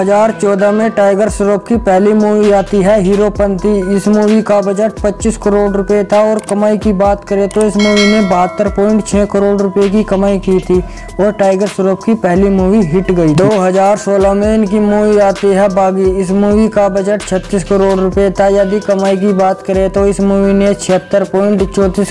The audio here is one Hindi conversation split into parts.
2014 में टाइगर श्रॉफ की पहली मूवी आती है हीरोपंती। इस मूवी का बजट 25 करोड़ रुपए था और कमाई की बात करें तो इस मूवी ने बहत्तर करोड़ रुपए की कमाई की थी और टाइगर श्रॉफ की पहली मूवी हिट गई। 2016 में इनकी मूवी आती है बागी। इस मूवी का बजट 36 करोड़ रुपए था। यदि कमाई की बात करें तो इस मूवी ने छिहत्तर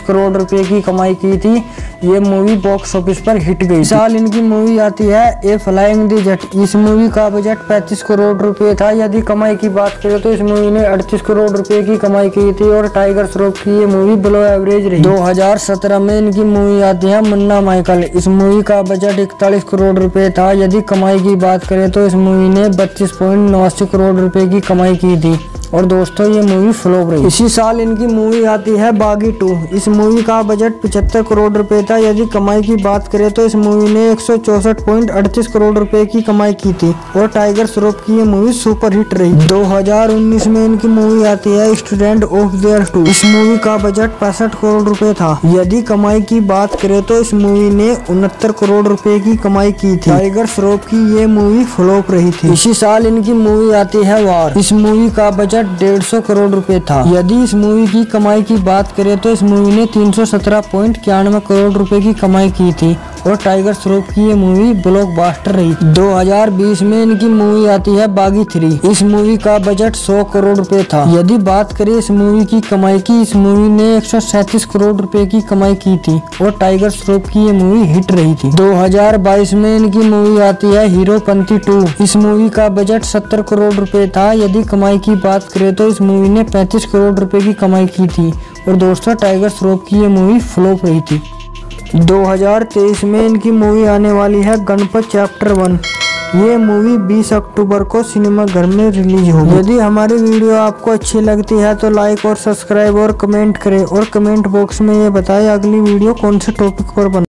करोड़ रुपये की कमाई की थी। ये मूवी बॉक्स ऑफ़िस पर हिट गई साल इनकी मूवी आती है ए फ्लाइंग दी जट इस मूवी का बजट 35 करोड़ रुपए था। यदि कमाई की बात करें तो इस मूवी ने 38 करोड़ रुपए की कमाई की थी और टाइगर श्रॉफ की ये मूवी बिलो एवरेज रही। 2017 में इनकी मूवी आती है मुन्ना माइकल। इस मूवी का बजट इकतालीस करोड़ रुपए था। यदि कमाई की बात करें तो इस मूवी ने बत्तीस करोड़ रुपए की कमाई की थी। और दोस्तों, ये मूवी फ्लॉप रही। इसी साल इनकी मूवी आती है बागी टू। इस मूवी का बजट पिछहत्तर करोड़ रुपए था। यदि कमाई की बात करें तो इस मूवी ने एक करोड़ रुपए की कमाई की थी और टाइगर श्रॉफ की ये मूवी सुपर हिट रही। 2019 में इनकी मूवी आती है student of the year two इस मूवी का बजट पैंसठ करोड़ रुपए था। यदि कमाई की बात करें तो इस मूवी ने उनहत्तर करोड़ रुपए की कमाई की थी। टाइगर श्रॉफ की ये मूवी फ्लॉप रही थी। इसी साल इनकी मूवी आती है वार इस मूवी का बजट बजट डेढ़ सौ करोड़ रुपए था। यदि इस मूवी की कमाई की बात करें तो इस मूवी ने तीन सौ सत्रह पॉइंट इक्यानवे करोड़ रुपए की कमाई की थी और टाइगर श्रॉफ की ये मूवी ब्लॉकबस्टर रही। 2020 में इनकी मूवी आती है बागी थ्री। इस मूवी का बजट 100 करोड़ रुपए था। यदि बात करें इस मूवी की कमाई की, इस मूवी ने एक करोड़ रुपए की कमाई की थी और टाइगर श्रॉफ की ये मूवी हिट रही थी। 2022 में इनकी मूवी आती है हीरो पंथी टू। इस मूवी का बजट सत्तर करोड़ रुपए था। यदि कमाई की बात करें तो इस मूवी ने पैंतीस करोड़ रुपए की कमाई की थी और दोस्तों टाइगर श्रॉफ की ये मूवी फ्लॉप रही थी। 2023 में इनकी मूवी आने वाली है गणपत चैप्टर वन ये मूवी 20 अक्टूबर को सिनेमा घर में रिलीज़ होगी। यदि हमारी वीडियो आपको अच्छी लगती है तो लाइक और सब्सक्राइब और कमेंट करें और कमेंट बॉक्स में ये बताएँ अगली वीडियो कौन से टॉपिक पर बना